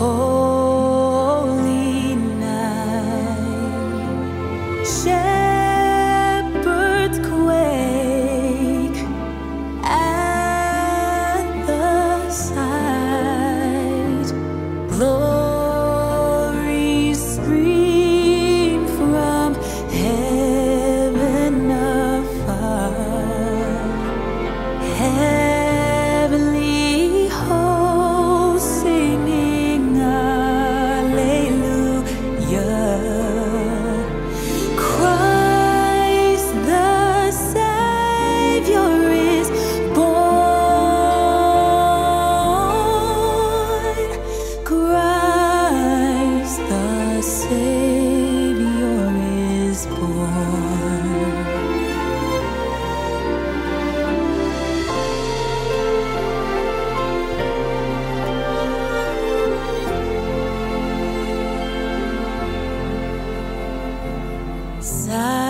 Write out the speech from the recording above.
holy Silent